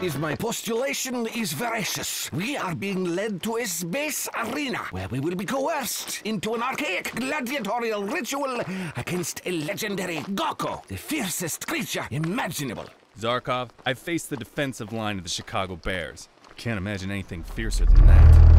Is my postulation is veracious, we are being led to a space arena where we will be coerced into an archaic gladiatorial ritual against a legendary Gocko, the fiercest creature imaginable. Zarkov, I've faced the defensive line of the Chicago Bears. Can't imagine anything fiercer than that.